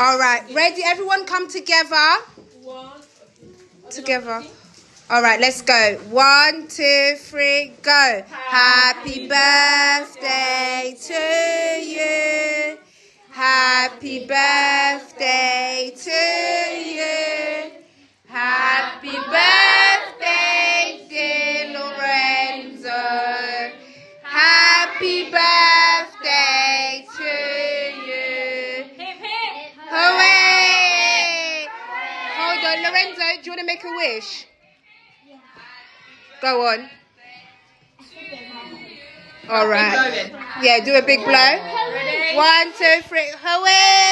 All right, ready? Everyone come together. Together. All right, let's go. One, two, three, go. Happy birthday to you. Happy birthday to you. Happy birthday, dear Lorenzo. Happy birthday Lorenzo, do you want to make a wish? Go on. All right. Yeah, do a big blow. One, two, three. Hooray!